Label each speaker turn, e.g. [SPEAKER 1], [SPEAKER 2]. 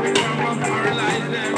[SPEAKER 1] Paralyze them.